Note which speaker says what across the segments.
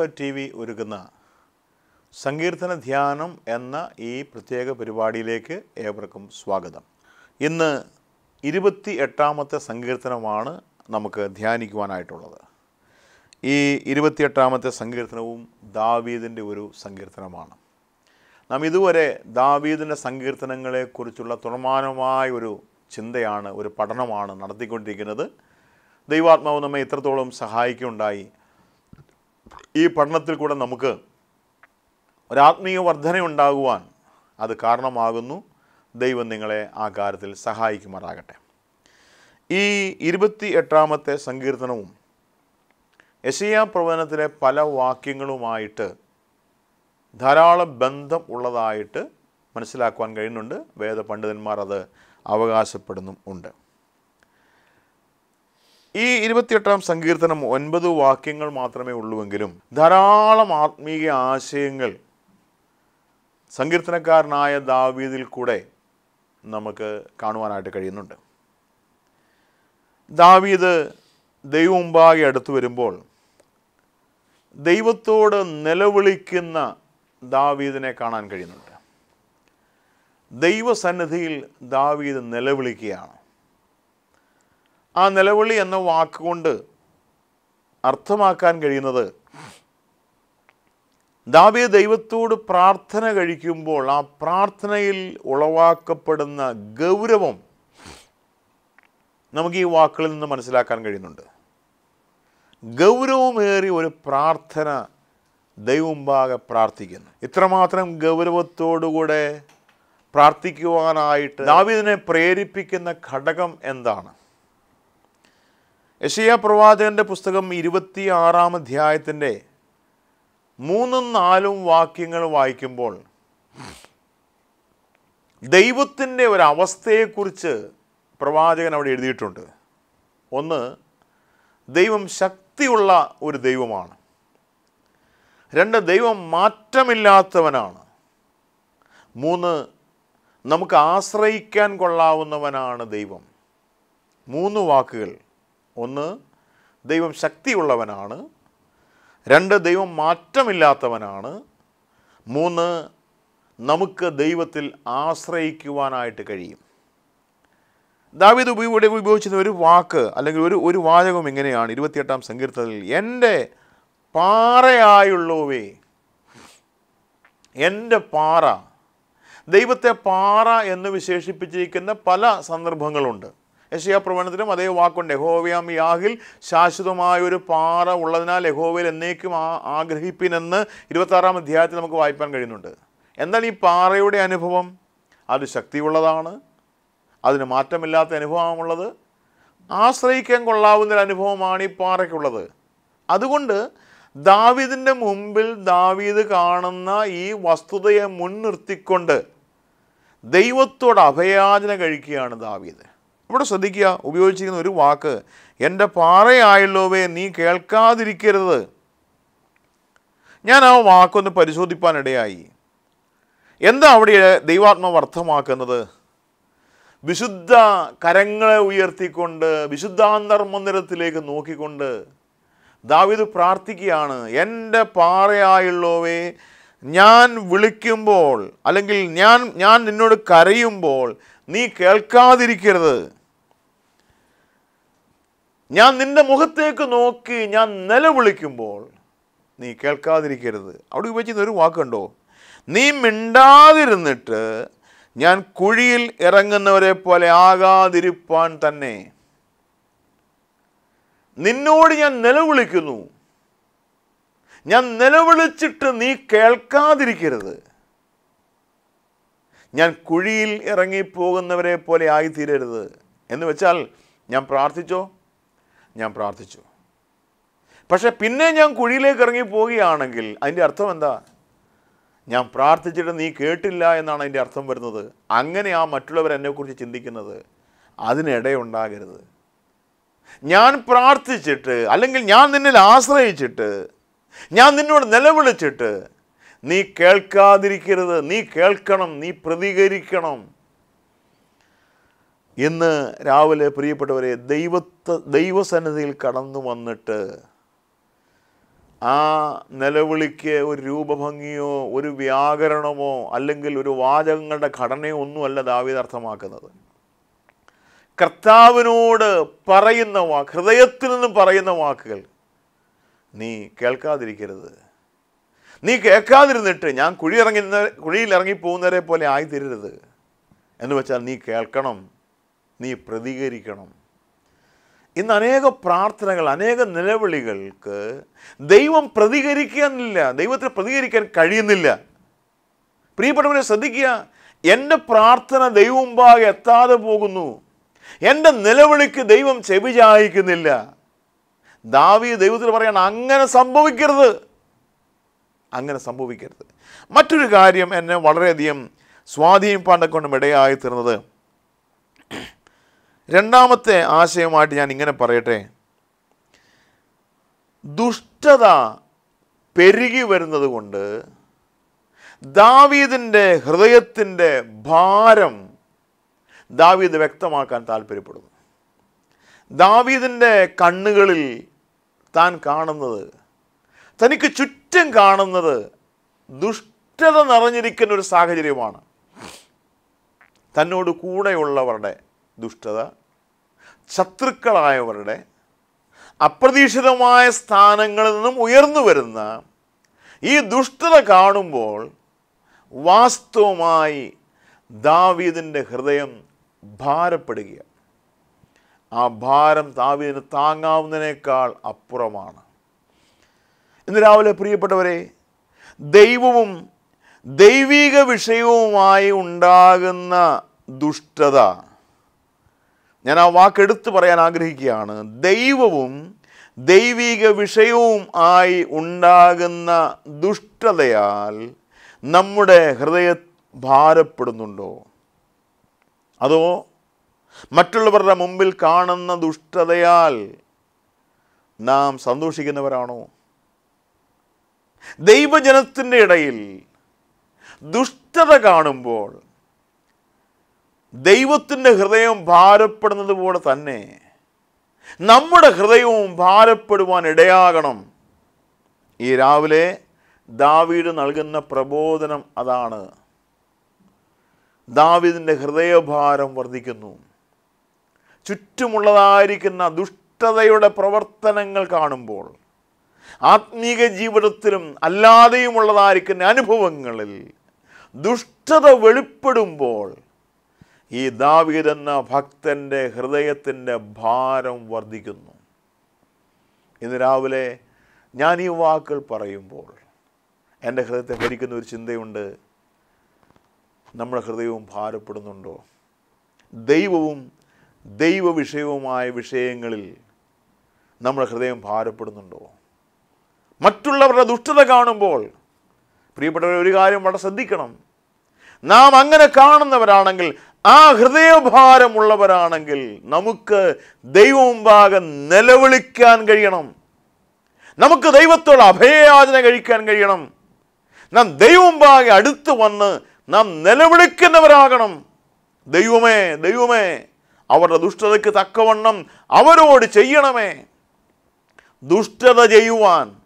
Speaker 1: Alpha T V ഒരുക്കുന്ന സങ്കീർത്തന ധ്യാനം എന്ന ഈ പ്രത്യേക പരിപാടിയിലേക്ക് ഏവർക്കും സ്വാഗതം. ഇന്ന് ഇരുപത്തി എട്ടാമത്തെ സങ്കീർത്തനമാണ് നമുക്ക് ധ്യാനിക്കുവാനായിട്ടുള്ളത്. ഈ ഇരുപത്തിയെട്ടാമത്തെ സങ്കീർത്തനവും ദാവീദിന്റെ ഒരു സങ്കീർത്തനമാണ്. നാം ഇതുവരെ ദാവീദിന്റെ സങ്കീർത്തനങ്ങളെക്കുറിച്ചുള്ള തുണമാനമായ ഒരു ചിന്തയാണ് ഒരു പഠനമാണ് നടത്തിക്കൊണ്ടിരിക്കുന്നത്. ദൈവാത്മാവ് നമ്മെ ഇത്രത്തോളം സഹായിക്കുകയുണ്ടായി. ഈ പഠനത്തിൽ കൂടെ നമുക്ക് ഒരാത്മീയ വർധനയുണ്ടാകുവാൻ അത് കാരണമാകുന്നു. ദൈവം നിങ്ങളെ ആ കാര്യത്തിൽ സഹായിക്കുമാറാകട്ടെ. ഈ ഇരുപത്തി എട്ടാമത്തെ സങ്കീർത്തനവും യശയാ പ്രവചനത്തിലെ പല വാക്യങ്ങളുമായിട്ട് ധാരാളം ബന്ധം ഉള്ളതായിട്ട് മനസ്സിലാക്കുവാൻ കഴിയുന്നുണ്ട്. വേദപണ്ഡിതന്മാർ അത് അവകാശപ്പെടുന്നും ഉണ്ട്. ഈ ഇരുപത്തിയെട്ടാം സങ്കീർത്തനം ഒൻപത് വാക്യങ്ങൾ മാത്രമേ ഉള്ളൂവെങ്കിലും ധാരാളം ആത്മീയ ആശയങ്ങൾ സങ്കീർത്തനക്കാരനായ ദാവീദിൽ കൂടെ നമുക്ക് കാണുവാനായിട്ട് കഴിയുന്നുണ്ട്. ദാവീദ് ദൈവമുമ്പാകെ അടുത്തു വരുമ്പോൾ ദൈവത്തോട് നിലവിളിക്കുന്ന ദാവീദിനെ കാണാൻ കഴിയുന്നുണ്ട്. ദൈവസന്നിധിയിൽ ദാവീദ് നിലവിളിക്കുകയാണ്. ആ നിലവിളി എന്ന വാക്കുകൊണ്ട് അർത്ഥമാക്കാൻ കഴിയുന്നത് ദാവീദ് ദൈവത്തോട് പ്രാർത്ഥന കഴിക്കുമ്പോൾ ആ പ്രാർത്ഥനയിൽ ഉളവാക്കപ്പെടുന്ന ഗൗരവം നമുക്ക് ഈ വാക്കുകളിൽ നിന്ന് മനസ്സിലാക്കാൻ കഴിയുന്നുണ്ട്. ഗൗരവമേറി ഒരു പ്രാർത്ഥന ദൈവമുമ്പാകെ പ്രാർത്ഥിക്കുന്നു. ഇത്രമാത്രം ഗൗരവത്തോടുകൂടെ പ്രാർത്ഥിക്കുവാനായിട്ട് ദാവീദിനെ പ്രേരിപ്പിക്കുന്ന ഘടകം എന്താണ്? യശയ പ്രവാചകന്റെ പുസ്തകം ഇരുപത്തി ആറാം അധ്യായത്തിന്റെ മൂന്നും നാലും വാക്യങ്ങൾ വായിക്കുമ്പോൾ ദൈവത്തിന്റെ ഒരവസ്ഥയെക്കുറിച്ച് പ്രവാചകൻ അവിടെ എഴുതിയിട്ടുണ്ട്. ഒന്ന് ദൈവം ശക്തിയുള്ള ഒരു ദൈവമാണ്. രണ്ട് ദൈവം മാറ്റമില്ലാത്തവനാണ്. മൂന്ന് നമുക്ക് ആശ്രയിക്കാൻ കൊള്ളാവുന്നവനാണ് ദൈവം. മൂന്ന് വാക്കുകൾ ഒന്ന് ദൈവം ശക്തിയുള്ളവനാണ്. രണ്ട് ദൈവം മാറ്റമില്ലാത്തവനാണ്. മൂന്ന് നമുക്ക് ദൈവത്തിൽ ആശ്രയിക്കുവാനായിട്ട് കഴിയും. ഉപ- ഇവിടെ ഉപയോഗിച്ചിരുന്ന ഒരു വാക്ക് അല്ലെങ്കിൽ ഒരു ഒരു വാചകം ഇങ്ങനെയാണ് ഇരുപത്തിയെട്ടാം സങ്കീർത്തനത്തിൽ എന്റെ പാറയായുള്ളവേ എന്റെ പാറ. ദൈവത്തെ പാറ എന്ന് വിശേഷിപ്പിച്ചിരിക്കുന്ന പല സന്ദർഭങ്ങളുണ്ട്. യശയാ പ്രവണത്തിലും അതേ വാക്കുണ്ട്. യഹോവയാം യാഹിൽ ശാശ്വതമായ ഒരു പാറ ഉള്ളതിനാൽ യഹോവയിൽ എന്നേക്കും ആ ആഗ്രഹിപ്പിനെന്ന് ഇരുപത്താറാം അധ്യായത്തിൽ നമുക്ക് വായിപ്പാൻ കഴിയുന്നുണ്ട്. എന്നാൽ ഈ പാറയുടെ അനുഭവം അത് ശക്തിയുള്ളതാണ്. അതിന് മാറ്റമില്ലാത്ത അനുഭവമുള്ളത് ആശ്രയിക്കാൻ കൊള്ളാവുന്ന ഒരു അനുഭവമാണ് ഈ പാറയ്ക്കുള്ളത്. അതുകൊണ്ട് ദാവീദിന്റെ മുമ്പിൽ ദാവീദ് കാണുന്ന ഈ വസ്തുതയെ മുൻനിർത്തിക്കൊണ്ട് ദൈവത്തോട് അഭയാചന കഴിക്കുകയാണ് ദാവീദ്. ഇവിടെ ശ്രദ്ധിക്കുക ഉപയോഗിച്ചിരിക്കുന്ന ഒരു വാക്ക് എന്റെ പാറയായല്ലോവേ നീ കേൾക്കാതിരിക്കരുത്. ഞാൻ ആ വാക്കൊന്ന് പരിശോധിപ്പാനിടയായി. എന്താ അവിടെ ദൈവാത്മാവ് അർത്ഥമാക്കുന്നത്? വിശുദ്ധ കരങ്ങളെ ഉയർത്തിക്കൊണ്ട് വിശുദ്ധാന്തർ മന്ദിരത്തിലേക്ക് നോക്കിക്കൊണ്ട് ദാവിദ് പ്രാർത്ഥിക്കുകയാണ് എന്റെ പാറയായുള്ളവേ ഞാൻ വിളിക്കുമ്പോൾ അല്ലെങ്കിൽ ഞാൻ ഞാൻ നിന്നോട് കരയുമ്പോൾ നീ കേൾക്കാതിരിക്കരുത്. ഞാൻ നിന്റെ മുഖത്തേക്ക് നോക്കി ഞാൻ നിലവിളിക്കുമ്പോൾ നീ കേൾക്കാതിരിക്കരുത്. അവിടെ ഉപയോഗിച്ചിരുന്ന ഒരു വാക്കുണ്ടോ നീ മിണ്ടാതിരുന്നിട്ട് ഞാൻ കുഴിയിൽ ഇറങ്ങുന്നവരെ പോലെ ആകാതിരിപ്പാൻ തന്നെ. നിന്നോട് ഞാൻ നിലവിളിക്കുന്നു. ഞാൻ നിലവിളിച്ചിട്ട് നീ കേൾക്കാതിരിക്കരുത്. ഞാൻ കുഴിയിൽ ഇറങ്ങിപ്പോകുന്നവരെ പോലെ ആയിത്തീരരുത്. എന്ന് വെച്ചാൽ ഞാൻ പ്രാർത്ഥിച്ചോ? ഞാൻ പ്രാർത്ഥിച്ചു. പക്ഷെ പിന്നെ ഞാൻ കുഴിയിലേക്ക് ഇറങ്ങി പോവുകയാണെങ്കിൽ അതിന്റെ അർത്ഥം എന്താ? ഞാൻ പ്രാർത്ഥിച്ചിട്ട് നീ കേട്ടില്ല എന്നാണ് അതിന്റെ അർത്ഥം വരുന്നത്. അങ്ങനെ ആ മറ്റുള്ളവർ എന്നെക്കുറിച്ച് ചിന്തിക്കുന്നത് അതിനിടയുണ്ടാകരുത്. ഞാൻ പ്രാർത്ഥിച്ചിട്ട് അല്ലെങ്കിൽ ഞാൻ നിന്നിൽ ആശ്രയിച്ചിട്ട് ഞാൻ നിന്നോട് നിലവിളിച്ചിട്ട് നീ കേൾക്കാതിരിക്കരുത്. നീ കേൾക്കണം നീ പ്രതികരിക്കണം. ഇന്ന് രാവിലെ പ്രിയപ്പെട്ടവരെ ദൈവത്തെ ദൈവസന്നിധിയിൽ കടന്നു വന്നിട്ട് ആ നിലവിളിക്ക് ഒരു രൂപഭംഗിയോ ഒരു വ്യാകരണമോ അല്ലെങ്കിൽ ഒരു വാചകങ്ങളുടെ ഘടനയോ ഒന്നുമല്ല ദാവീദ് അർത്ഥമാക്കുന്നത്. കർത്താവിനോട് പറയുന്ന വാക്ക് ഹൃദയത്തിൽ നിന്നും പറയുന്ന വാക്കുകൾ. നീ കേൾക്കാതിരിക്കരുത്. നീ കേൾക്കാതിരുന്നിട്ട് ഞാൻ കുഴിയിറങ്ങി കുഴിയിൽ ഇറങ്ങി പോകുന്നവരെ പോലെ ആയിത്തീരരുത്. എന്ന് വെച്ചാൽ നീ കേൾക്കണം. നീ പ്രതികരിക്കണം. ഇന്ന് അനേക പ്രാർത്ഥനകൾ അനേക നിലവിളികൾക്ക് ദൈവം പ്രതികരിക്കാനില്ല. ദൈവത്തിന് പ്രതികരിക്കാൻ കഴിയുന്നില്ല. പ്രിയപ്പെട്ടവരെ ശ്രദ്ധിക്കുക. എന്റെ പ്രാർത്ഥന ദൈവമുമ്പാകെ എത്താതെ പോകുന്നു. എന്റെ നിലവിളിക്ക് ദൈവം ചെവി ചായിക്കുന്നില്ല. ദാവി ദൈവത്തിൽ പറയണം അങ്ങനെ സംഭവിക്കരുത്. അങ്ങനെ സംഭവിക്കരുത്. മറ്റൊരു കാര്യം എന്നെ വളരെയധികം സ്വാധീനിപ്പാണ്ടെ കൊണ്ടും ഇടയായി തീർന്നത് രണ്ടാമത്തെ ആശയമായിട്ട് ഞാൻ ഇങ്ങനെ പറയട്ടെ. ദുഷ്ടത പെരുകി വരുന്നത് കൊണ്ട് ദാവീദിന്റെ ഹൃദയത്തിന്റെ ഭാരം ദാവീദ് വ്യക്തമാക്കാൻ താല്പര്യപ്പെടുന്നു. ദാവീദിന്റെ കണ്ണുകളിൽ താൻ കാണുന്നത് തനിക്ക് ചുറ്റും കാണുന്നത് ദുഷ്ടത നിറഞ്ഞിരിക്കുന്ന ഒരു സാഹചര്യമാണ്. തന്നോട് കൂടെയുള്ളവരുടെ ദുഷ്ടത ശത്രുക്കളായവരുടെ അപ്രതീക്ഷിതമായ സ്ഥാനങ്ങളിൽ നിന്നും ഉയർന്നു വരുന്ന ഈ ദുഷ്ടത കാണുമ്പോൾ വാസ്തവമായി ദാവീദിന്റെ ഹൃദയം ഭാരപ്പെടുക ആ ഭാരം ദാവീദിന് താങ്ങാവുന്നതിനേക്കാൾ അപ്പുറമാണ്. ഇന്ന് രാവിലെ പ്രിയപ്പെട്ടവരെ ദൈവവും ദൈവിക വിഷയവുമായി ഉണ്ടാകുന്ന ദുഷ്ടത ഞാൻ ആ വാക്ക് എടുത്തു പറയാൻ ആഗ്രഹിക്കുകയാണ്. ദൈവവും ദൈവിക വിഷയവും ആയി ഉണ്ടാകുന്ന ദുഷ്ടതയാൽ നമ്മുടെ ഹൃദയ ഭാരപ്പെടുന്നുണ്ടോ? അതോ മറ്റുള്ളവരുടെ മുമ്പിൽ കാണുന്ന ദുഷ്ടതയാൽ നാം സന്തോഷിക്കുന്നവരാണോ? ദൈവജനത്തിന്റെ ഇടയിൽ ദുഷ്ടത കാണുമ്പോൾ ദൈവത്തിന്റെ ഹൃദയം ഭാരപ്പെടുന്നത് പോലെ തന്നെ നമ്മുടെ ഹൃദയവും ഭാരപ്പെടുവാൻ ഇടയാകണം. ഈ രാവിലെ ദാവീട് നൽകുന്ന പ്രബോധനം അതാണ്. ദാവീദിന്റെ ഹൃദയഭാരം വർദ്ധിക്കുന്നു. ചുറ്റുമുള്ളതായിരിക്കുന്ന ദുഷ്ടതയുടെ പ്രവർത്തനങ്ങൾ കാണുമ്പോൾ ആത്മീക ജീവിതത്തിലും അല്ലാതെയുമുള്ളതായിരിക്കുന്ന അനുഭവങ്ങളിൽ ദുഷ്ടത വെളിപ്പെടുമ്പോൾ ഈ ദാവീദ് എന്ന ഭക്തന്റെ ഹൃദയത്തിന്റെ ഭാരം വർദ്ധിക്കുന്നു. ഇന്ന് രാവിലെ ഞാൻ ഈ വാക്കുകൾ പറയുമ്പോൾ എന്റെ ഹൃദയത്തെ ഭരിക്കുന്ന ഒരു ചിന്തയുണ്ട്. നമ്മുടെ ഹൃദയവും ഭാരപ്പെടുന്നുണ്ടോ? ദൈവവും ദൈവവിഷയവുമായ വിഷയങ്ങളിൽ നമ്മുടെ ഹൃദയം ഭാരപ്പെടുന്നുണ്ടോ? മറ്റുള്ളവരുടെ ദുഷ്ടത കാണുമ്പോൾ പ്രിയപ്പെട്ടവർ ഒരു കാര്യം വളരെ ശ്രദ്ധിക്കണം. നാം അങ്ങനെ കാണുന്നവരാണെങ്കിൽ ആ ഹൃദയഭാരമുള്ളവരാണെങ്കിൽ നമുക്ക് ദൈവമുമ്പാകെ നിലവിളിക്കാൻ കഴിയണം. നമുക്ക് ദൈവത്തോട് അഭയയാചന കഴിക്കാൻ കഴിയണം. നാം ദൈവമുമ്പാകെ അടുത്ത് വന്ന് നാം നിലവിളിക്കുന്നവരാകണം. ദൈവമേ ദൈവമേ അവരുടെ ദുഷ്ടതയ്ക്ക് തക്കവണ്ണം അവരോട് ചെയ്യണമേ. ദുഷ്ടത ചെയ്യുവാൻ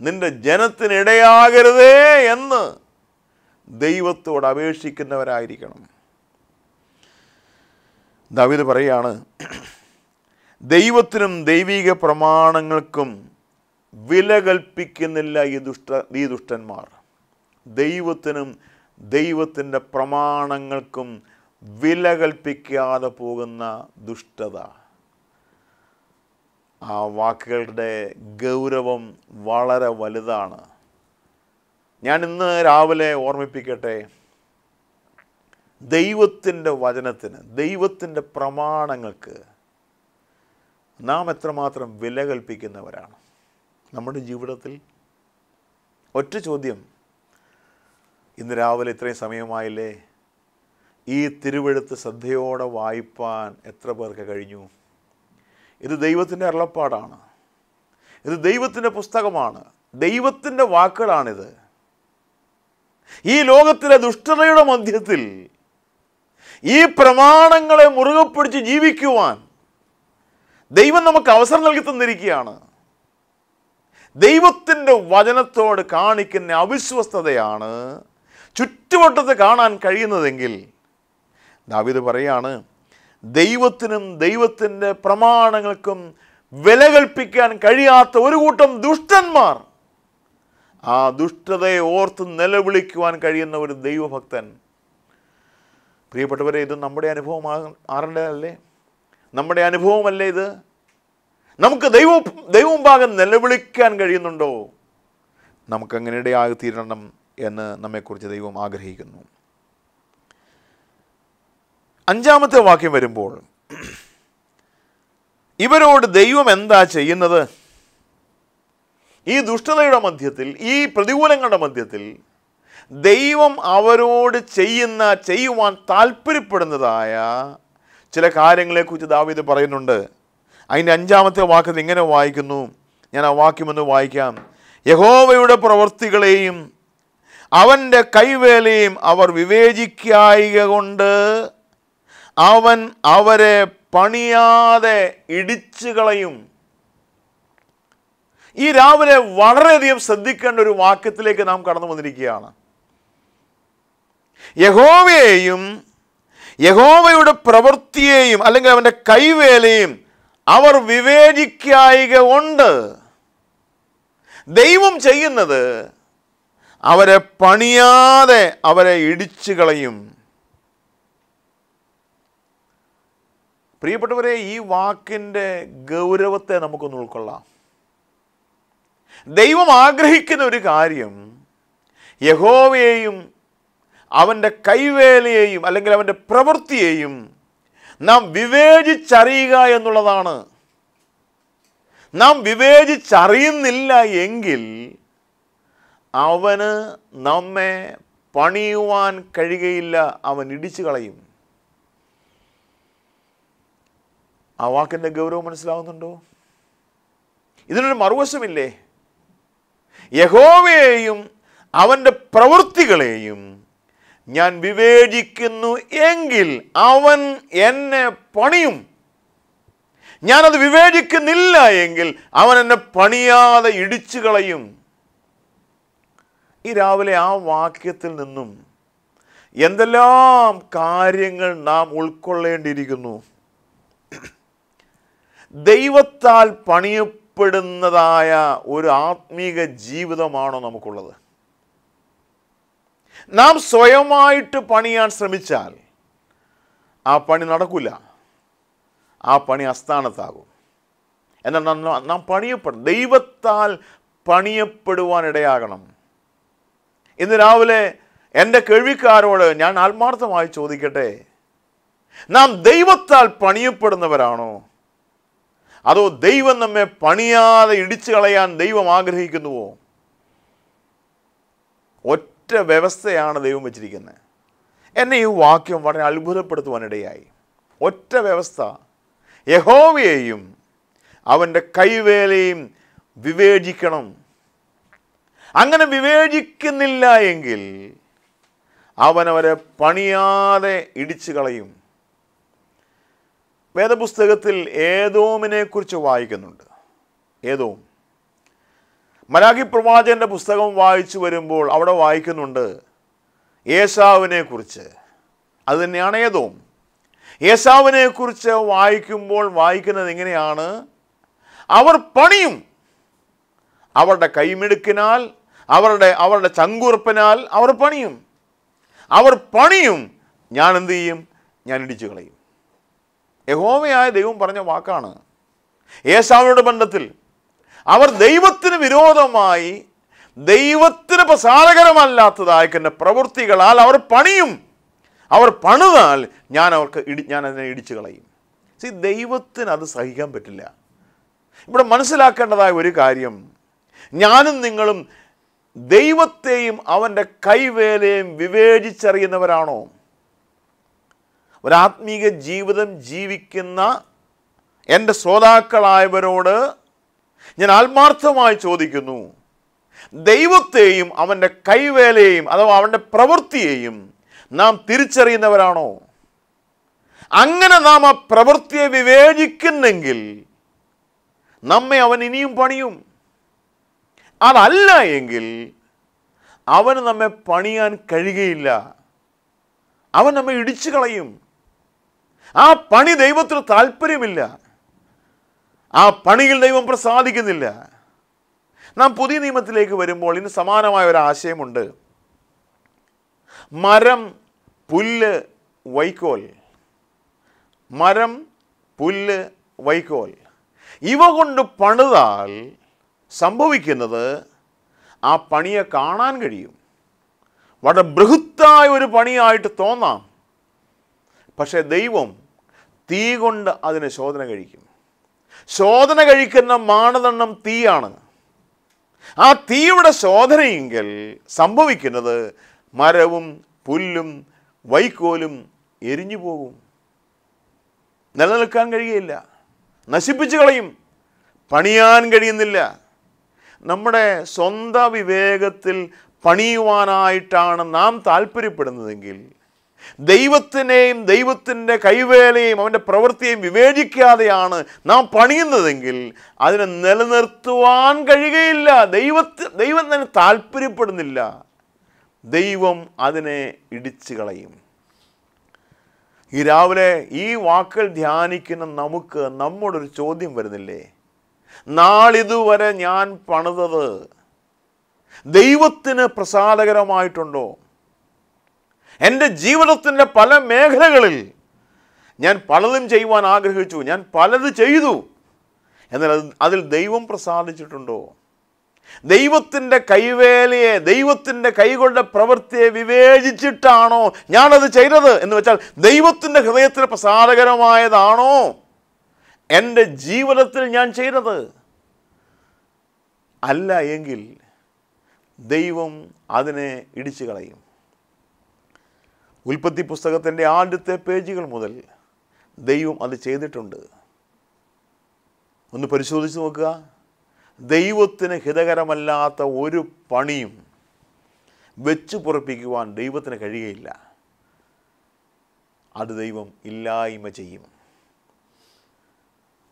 Speaker 1: നിന്റെ ജനത്തിനിടയാകരുതേ എന്ന് ദൈവത്തോട് അപേക്ഷിക്കുന്നവരായിരിക്കണം. ദാവീദ് പറയാണ് ദൈവത്തിനും ദൈവിക പ്രമാണങ്ങൾക്കും വില കൽപ്പിക്കുന്നില്ല ഈ ദുഷ്ട ഈ ദുഷ്ടന്മാർ. ദൈവത്തിനും ദൈവത്തിന്റെ പ്രമാണങ്ങൾക്കും വില കൽപ്പിക്കാതെ പോകുന്ന ദുഷ്ടത. ആ വാക്കുകളുടെ ഗൗരവം വളരെ വലുതാണ്. ഞാൻ ഇന്ന് രാവിലെ ഓർമ്മിപ്പിക്കട്ടെ ദൈവത്തിന്റെ വചനത്തിന് ദൈവത്തിന്റെ പ്രമാണങ്ങൾക്ക് നാം എത്രമാത്രം വില കൽപ്പിക്കുന്നവരാണ്? നമ്മുടെ ജീവിതത്തിൽ ഒറ്റ ചോദ്യം. ഇന്ന് രാവിലെ ഇത്രയും സമയമായില്ലേ? ഈ തിരുവെഴുത്ത് ശ്രദ്ധയോടെ വായിപ്പാൻ എത്ര പേർക്ക് കഴിഞ്ഞു? ഇത് ദൈവത്തിന്റെ അരുളപ്പാടാണ്. ഇത് ദൈവത്തിന്റെ പുസ്തകമാണ്. ദൈവത്തിന്റെ വാക്കുകളാണിത്. ഈ ലോകത്തിലെ ദുഷ്ടതയുടെ മധ്യത്തിൽ ഈ പ്രമാണങ്ങളെ മുറുകെ പിടിച്ച് ജീവിക്കുവാൻ ദൈവം നമുക്ക് അവസരം നൽകി തന്നിരിക്കുകയാണ്. ദൈവത്തിന്റെ വചനത്തോട് കാണിക്കുന്ന അവിശ്വസ്തതയാണ് ചുറ്റുവട്ടത്ത് കാണാൻ കഴിയുന്നതെങ്കിൽ ദാവീദ് പറയാണ് ദൈവത്തിനും ദൈവത്തിന്റെ പ്രമാണങ്ങൾക്കും വില കൽപ്പിക്കാൻ കഴിയാത്ത ഒരു കൂട്ടം ദുഷ്ടന്മാർ. ആ ദുഷ്ടതയെ ഓർത്ത് നിലവിളിക്കുവാൻ കഴിയുന്ന ഒരു ദൈവഭക്തൻ പ്രിയപ്പെട്ടവരെ ഇത് നമ്മുടെ അനുഭവം ആറേണ്ടതല്ലേ നമ്മുടെ അനുഭവമല്ലേ ഇത്? നമുക്ക് ദൈവ ദൈവമുമ്പാകെ നിലവിളിക്കാൻ കഴിയുന്നുണ്ടോ? നമുക്കങ്ങനെ ഇടയായി തീരണം എന്ന് നമ്മെക്കുറിച്ച് ദൈവം ആഗ്രഹിക്കുന്നു. അഞ്ചാമത്തെ വാക്യം വരുമ്പോൾ ഇവരോട് ദൈവം എന്താ ചെയ്യുന്നത്? ഈ ദുഷ്ടതയുടെ മധ്യത്തിൽ ഈ പ്രതികൂലങ്ങളുടെ മധ്യത്തിൽ ദൈവം അവരോട് ചെയ്യുന്ന ചെയ്യുവാൻ താല്പര്യപ്പെടുന്നതായ ചില കാര്യങ്ങളെക്കുറിച്ച് ദാവീദ് പറയുന്നുണ്ട്. അതിന്റെ അഞ്ചാമത്തെ വാക്കത് ഇങ്ങനെ വായിക്കുന്നു. ഞാൻ ആ വാക്യമൊന്ന് വായിക്കാം. യഹോവയുടെ പ്രവൃത്തികളെയും അവന്റെ കൈവേലയും അവർ വിവേചിക്കായിക കൊണ്ട് അവൻ അവരെ പണിയാതെ ഇടിച്ചു കളയും. ഈ രാവിലെ വളരെയധികം ശ്രദ്ധിക്കേണ്ട ഒരു വാക്യത്തിലേക്ക് നാം കടന്നു വന്നിരിക്കുകയാണ്. യഹോവയെയും യഹോവയുടെ പ്രവൃത്തിയെയും അല്ലെങ്കിൽ അവന്റെ കൈവേലയും അവർ വിവേചിക്കായിക ഉണ്ട്. ദൈവം ചെയ്യുന്നത് അവരെ പണിയാതെ അവരെ ഇടിച്ചു കളയും. പ്രിയപ്പെട്ടവരെ ഈ വാക്കിന്റെ ഗൗരവത്തെ നമുക്കൊന്ന് ഉൾക്കൊള്ളാം. ദൈവം ആഗ്രഹിക്കുന്ന ഒരു കാര്യം യഹോവയെയും അവന്റെ കൈവേലയെയും അല്ലെങ്കിൽ അവന്റെ പ്രവൃത്തിയെയും നാം വിവേചിച്ചറിയുക എന്നുള്ളതാണ്. നാം വിവേചിച്ചറിയുന്നില്ല എങ്കിൽ അവന് നമ്മെ പണിയുവാൻ കഴിയുകയില്ല. അവൻ ഇടിച്ചു കളയും. ആ വാക്കിന്റെ ഗൗരവം മനസ്സിലാവുന്നുണ്ടോ? ഇതിനൊരു മറുവശമില്ലേ? യഹോവയെയും അവന്റെ പ്രവൃത്തികളെയും ഞാൻ വിവേചിക്കുന്നു എങ്കിൽ അവൻ എന്നെ പണിയും. ഞാനത് വിവേചിക്കുന്നില്ല എങ്കിൽ അവൻ എന്നെ പണിയാതെ ഇടിച്ചു കളയും. ഈ രാവിലെ ആ വാക്യത്തിൽ നിന്നും എന്തെല്ലാം കാര്യങ്ങൾ നാം ഉൾക്കൊള്ളേണ്ടിയിരിക്കുന്നു. ദൈവത്താൽ പണിയപ്പെടുന്നതായ ഒരു ആത്മീക ജീവിതമാണോ നമുക്കുള്ളത്? നാം സ്വയമായിട്ട് പണിയാൻ ശ്രമിച്ചാൽ ആ പണി നടക്കില്ല ആ പണി അസ്ഥാനത്താകും. എന്നാൽ നാം- പണിയപ്പെടും ദൈവത്താൽ പണിയപ്പെടുവാൻ ഇടയാകണം. ഇന്ന് രാവിലെ എന്റെ കേൾവിക്കാരോട് ഞാൻ ആത്മാർത്ഥമായി ചോദിക്കട്ടെ നാം ദൈവത്താൽ പണിയപ്പെടുന്നവരാണോ? അതോ ദൈവം നമ്മെ പണിയാതെ ഇടിച്ചു കളയാൻ ദൈവം ആഗ്രഹിക്കുന്നുവോ? ഒറ്റ വ്യവസ്ഥയാണ് ദൈവം വെച്ചിരിക്കുന്നത്. എന്നെ ഈ വാക്യം വളരെ അത്ഭുതപ്പെടുത്തുവാനിടയായി. ഒറ്റ വ്യവസ്ഥ. യഹോവയെയും അവന്റെ കൈവേലയും വിവേചിക്കണം. അങ്ങനെ വിവേചിക്കുന്നില്ല എങ്കിൽ അവനവരെ പണിയാതെ ഇടിച്ചു കളയും. വേദപുസ്തകത്തിൽ ഏതോമിനെ കുറിച്ച് വായിക്കുന്നുണ്ട്. ഏതോം മലാഖി പ്രവാചകന്റെ പുസ്തകം വായിച്ചു വരുമ്പോൾ അവിടെ വായിക്കുന്നുണ്ട് യേശാവിനെക്കുറിച്ച് കുറിച്ച് അത് തന്നെയാണ് ഏതോം യേശാവിനെക്കുറിച്ച് കുറിച്ച് വായിക്കുമ്പോൾ വായിക്കുന്നത് എങ്ങനെയാണ്? അവർ പണിയും. അവരുടെ കൈമിടുക്കിനാൽ അവരുടെ അവരുടെ ചങ്കുറപ്പിനാൽ അവർ പണിയും. അവർ പണിയും. ഞാൻ എന്ത് ചെയ്യും? ഞാൻ ഇടിച്ചു കളയും. യഹോമയായ ദൈവം പറഞ്ഞ വാക്കാണ്. യേശാവിനോട് ബന്ധത്തിൽ അവർ ദൈവത്തിന് വിരോധമായി ദൈവത്തിന് പ്രസാദകരമല്ലാത്തതായിക്കുന്ന പ്രവൃത്തികളാൽ അവർ പണിയും. അവർ പണിതാൽ ഞാൻ അവർക്ക് ഇടി ഞാൻ അതിനെ ഇടിച്ചു കളയും. സി ദൈവത്തിന് അത് സഹിക്കാൻ പറ്റില്ല. ഇവിടെ മനസ്സിലാക്കേണ്ടതായ ഒരു കാര്യം ഞാനും നിങ്ങളും ദൈവത്തെയും അവന്റെ കൈവേലയും വിവേചിച്ചറിയുന്നവരാണോ? ഒരാത്മീക ജീവിതം ജീവിക്കുന്ന എന്റെ ശ്രോതാക്കളായവരോട് ഞാൻ ആത്മാർത്ഥമായി ചോദിക്കുന്നു. ദൈവത്തെയും അവന്റെ കൈവേലയെയും അഥവാ അവന്റെ പ്രവൃത്തിയെയും നാം തിരിച്ചറിയുന്നവരാണോ? അങ്ങനെ നാം ആ പ്രവൃത്തിയെ വിവേചിക്കുന്നെങ്കിൽ നമ്മെ അവൻ ഇനിയും പണിയും. അതല്ല എങ്കിൽ അവന് നമ്മെ പണിയാൻ കഴിയുകയില്ല. അവൻ നമ്മെ ഇടിച്ചു കളയും ആ പണി ദൈവത്തിന് താല്പര്യമില്ല ആ പണിയിൽ ദൈവം പ്രസാദിക്കുന്നില്ല. നാം പുതിയ നിയമത്തിലേക്ക് വരുമ്പോൾ ഇന്ന് സമാനമായ ഒരു ആശയമുണ്ട്. മരം പുല്ല് വൈക്കോൽ. മരം പുല്ല് വൈക്കോൽ. ഇവ കൊണ്ട് പണിതാൽ സംഭവിക്കുന്നത് ആ പണിയെ കാണാൻ കഴിയും. വളരെ ബൃഹത്തായ ഒരു പണിയായിട്ട് തോന്നാം. പക്ഷേ ദൈവം തീ കൊണ്ട് അതിനെ ശോധന കഴിക്കും. ശോധന കഴിക്കുന്ന മാനദണ്ഡം തീയാണ്. ആ തീയുടെ ശോധനയെങ്കിൽ സംഭവിക്കുന്നത് മരവും പുല്ലും വൈക്കോലും എരിഞ്ഞു പോകും. നിലനിൽക്കാൻ കഴിയില്ല നശിപ്പിച്ചു കളയും. പണിയാൻ കഴിയുന്നില്ല. നമ്മുടെ സ്വന്തം വിവേകത്തിൽ പണിയുവാനായിട്ടാണ് നാം താല്പര്യപ്പെടുന്നതെങ്കിൽ ദൈവത്തിനെയും ദൈവത്തിന്റെ കൈവേലയും അവന്റെ പ്രവൃത്തിയെയും വിവേചിക്കാതെയാണ് നാം പണിയുന്നതെങ്കിൽ അതിനെ നിലനിർത്തുവാൻ കഴിയുകയില്ല. ദൈവത്തി ദൈവം തന്നെ താല്പര്യപ്പെടുന്നില്ല. ദൈവം അതിനെ ഇടിച്ചു കളയും. ഈ രാവിലെ ഈ വാക്കുകൾ ധ്യാനിക്കുന്ന നമുക്ക് നമ്മുടെ ഒരു ചോദ്യം വരുന്നില്ലേ? നാളിതുവരെ ഞാൻ പണിതത് ദൈവത്തിന് പ്രസാദകരമായിട്ടുണ്ടോ? എന്റെ ജീവിതത്തിന്റെ പല മേഖലകളിൽ ഞാൻ പലതും ചെയ്യുവാൻ ആഗ്രഹിച്ചു. ഞാൻ പലത് ചെയ്തു. എന്നാൽ അത് അതിൽ ദൈവം പ്രസാദിച്ചിട്ടുണ്ടോ? ദൈവത്തിന്റെ കൈവേലയെ ദൈവത്തിന്റെ കൈകളുടെ പ്രവൃത്തിയെ വിവേചിച്ചിട്ടാണോ ഞാനത് ചെയ്തത് എന്ന് വെച്ചാൽ ദൈവത്തിന്റെ ഹൃദയത്തിന് പ്രസാദകരമായതാണോ എന്റെ ജീവിതത്തിൽ ഞാൻ ചെയ്തത്? അല്ല എങ്കിൽ ദൈവം അതിനെ ഇടിച്ചു കളയും ഉൽപ്പത്തി പുസ്തകത്തിന്റെ ആദ്യത്തെ പേജുകൾ മുതൽ ദൈവം അത് ചെയ്തിട്ടുണ്ട്. ഒന്ന് പരിശോധിച്ച് നോക്കുക. ദൈവത്തിന് ഹിതകരമല്ലാത്ത ഒരു പണിയും വെച്ച് പുറപ്പിക്കുവാൻ ദൈവത്തിന് കഴിയുകയില്ല. അത് ദൈവം ഇല്ലായ്മ ചെയ്യും.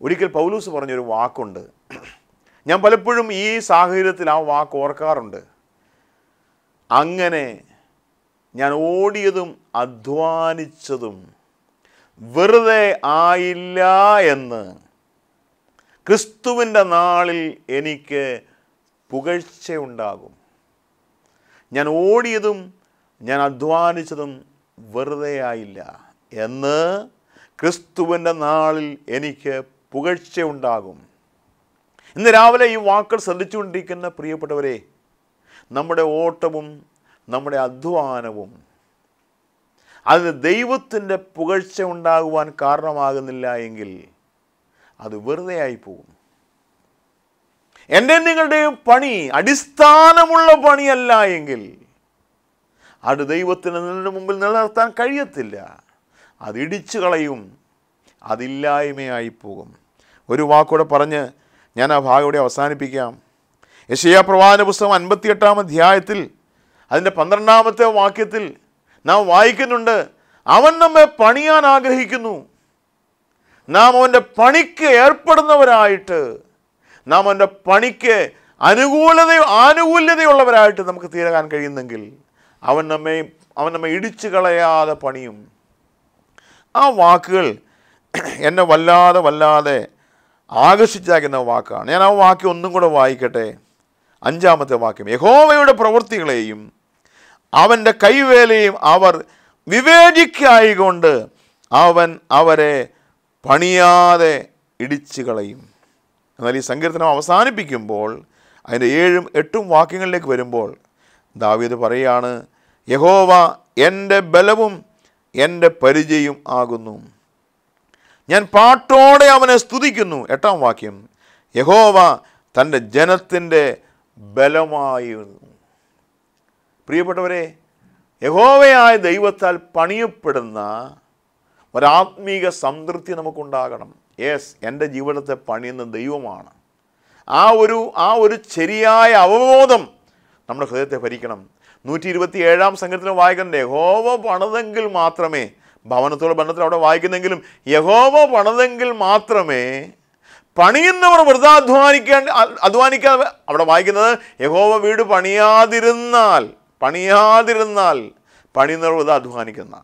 Speaker 1: ഒരിക്കൽ പൗലൂസ് പറഞ്ഞൊരു വാക്കുണ്ട്. ഞാൻ പലപ്പോഴും ഈ സാഹചര്യത്തിൽ ആ വാക്ക് ഓർക്കാറുണ്ട്. അങ്ങനെ ഞാൻ ഓടിയതും അധ്വാനിച്ചതും വെറുതെ ആയില്ല എന്ന് ക്രിസ്തുവിന്റെ നാളിൽ എനിക്ക് പുകഴ്ചയുണ്ടാകും. ഞാൻ ഓടിയതും ഞാൻ അധ്വാനിച്ചതും വെറുതെ ആയില്ല എന്ന് ക്രിസ്തുവിന്റെ നാളിൽ എനിക്ക് പുകഴ്ചയുണ്ടാകും. ഇന്ന് രാവിലെ ഈ വാക്കുകൾ ശ്രദ്ധിച്ചുകൊണ്ടിരിക്കുന്ന പ്രിയപ്പെട്ടവരെ നമ്മുടെ ഓട്ടവും നമ്മുടെ അധ്വാനവും അതിന് ദൈവത്തിന്റെ പുകഴ്ച ഉണ്ടാകുവാൻ കാരണമാകുന്നില്ല എങ്കിൽ അത് വെറുതെയായി പോകും എന്റെ നിങ്ങളുടെയും പണി അടിസ്ഥാനമുള്ള പണിയല്ല എങ്കിൽ അത് ദൈവത്തിന് നിങ്ങളുടെ മുമ്പിൽ നിലനിർത്താൻ കഴിയത്തില്ല. അത് ഇടിച്ചു കളയും അതില്ലായ്മയായി പോകും ഒരു വാക്കൂടെ പറഞ്ഞ് ഞാൻ ആ ഭാഗം ഇവിടെ അവസാനിപ്പിക്കാം. യശയാ പ്രവാചന പുസ്തകം അൻപത്തിയെട്ടാം അധ്യായത്തിൽ അതിന്റെ പന്ത്രണ്ടാമത്തെ വാക്യത്തിൽ നാം വായിക്കുന്നുണ്ട് അവൻ നമ്മെ പണിയാൻ ആഗ്രഹിക്കുന്നു. നാം അവന്റെ പണിക്ക് ഏർപ്പെടുന്നവരായിട്ട് നാം അവന്റെ പണിക്ക് അനുകൂലത ആനുകൂല്യതയുള്ളവരായിട്ട് നമുക്ക് തീരാൻ കഴിയുന്നെങ്കിൽ അവൻ നമ്മെ അവൻ നമ്മെ ഇടിച്ചു കളയാതെ പണിയും. ആ വാക്കുകൾ എന്നെ വല്ലാതെ വല്ലാതെ ആകർഷിച്ചാക്കുന്ന വാക്കാണ്. ഞാൻ ആ വാക്യം ഒന്നും കൂടെ വായിക്കട്ടെ. അഞ്ചാമത്തെ വാക്യം യഹോവയുടെ പ്രവൃത്തികളെയും അവന്റെ കൈവേലയും അവർ വിവേചിക്കായികൊണ്ട് അവൻ അവരെ പണിയാതെ ഇടിച്ചു കളയും. എന്നാൽ ഈ സങ്കീർത്തനം അവസാനിപ്പിക്കുമ്പോൾ അതിന്റെ ഏഴും എട്ടും വാക്യങ്ങളിലേക്ക് വരുമ്പോൾ ദാവീദ് പറയാണ് യഹോവ എന്റെ ബലവും എന്റെ പരിചയം ആകുന്നു. ഞാൻ പാട്ടോടെ അവനെ സ്തുതിക്കുന്നു. എട്ടാം വാക്യം യഹോവ തന്റെ ജനത്തിന്റെ ബലമായിരുന്നു പ്രിയപ്പെട്ടവരെ യഹോവയായ ദൈവത്താൽ പണിയപ്പെടുന്ന ഒരാത്മീക സംതൃപ്തി നമുക്കുണ്ടാകണം. യെസ് എന്റെ ജീവിതത്തെ പണിയുന്ന ദൈവമാണ്. ആ ഒരു ആ ഒരു ശരിയായ അവബോധം നമ്മുടെ ഹൃദയത്തെ ഭരിക്കണം. നൂറ്റി ഇരുപത്തി ഏഴാം സംഘത്തിലെ വായിക്കണ്ടേ? യഹോവ പണിതെങ്കിൽ മാത്രമേ ഭവനത്തോട് ബന്ധത്തിൽ അവിടെ വായിക്കുന്നെങ്കിലും യഹോവ പണിതെങ്കിൽ മാത്രമേ പണിയുന്നവർ വൃഥാ അധ്വാനിക്കാൻ അധ്വാനിക്കാതെ അവിടെ വായിക്കുന്നത് യഹോവ വീട് പണിയാതിരുന്നാൽ പണിയാതിരുന്നാൽ പണി നിർവത അധ്വാനിക്കുന്ന.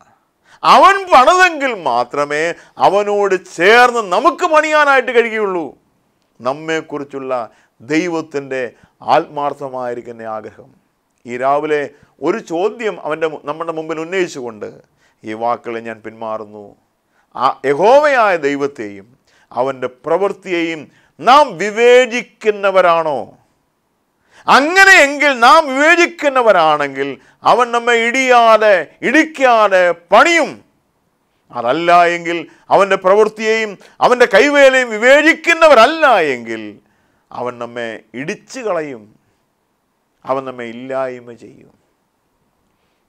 Speaker 1: അവൻ പണിതെങ്കിൽ മാത്രമേ അവനോട് ചേർന്ന് നമുക്ക് പണിയാനായിട്ട് കഴിയുള്ളൂ നമ്മെക്കുറിച്ചുള്ള ദൈവത്തിന്റെ ആത്മാർത്ഥമായിരിക്കുന്ന ആഗ്രഹം. ഈ രാവിലെ ഒരു ചോദ്യം അവന്റെ നമ്മുടെ മുമ്പിൽ ഉന്നയിച്ചുകൊണ്ട് ഈ വാക്കുകളെ ഞാൻ പിന്മാറുന്നു. ആ യഹോവയായ ദൈവത്തെയും അവന്റെ പ്രവൃത്തിയെയും നാം വിവേചിക്കുന്നവരാണോ? അങ്ങനെയെങ്കിൽ നാം വിവേചിക്കുന്നവരാണെങ്കിൽ അവൻ നമ്മെ ഇടിയാതെ ഇടിക്കാതെ പണിയും. അതല്ല എങ്കിൽ അവന്റെ പ്രവൃത്തിയെയും അവന്റെ കൈവേലയും വിവേചിക്കുന്നവരല്ല എങ്കിൽ അവൻ നമ്മെ ഇടിച്ചു കളയും. അവൻ നമ്മെ ഇല്ലായ്മ ചെയ്യും.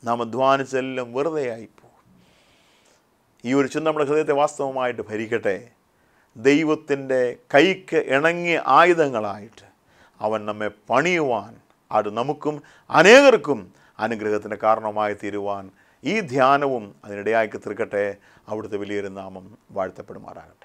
Speaker 1: നാം അധ്വാനിച്ചെല്ലാം വെറുതെ ആയിപ്പോകും. ഈ ഒരു ചിന്ത നമ്മുടെ ഹൃദയത്തെ വാസ്തവമായിട്ട് ഭരിക്കട്ടെ. ദൈവത്തിന്റെ കൈക്ക് ഇണങ്ങിയ ആയുധങ്ങളായിട്ട് അവൻ നമ്മെ പണിയുവാൻ അത് നമുക്കും അനേകർക്കും അനുഗ്രഹത്തിന് കാരണമായി തീരുവാൻ ഈ ധ്യാനവും അതിനിടയാക്കി തീർക്കട്ടെ. അവിടുത്തെ വലിയൊരു നാമം വാഴ്ത്തപ്പെടുമാറാകട്ടെ.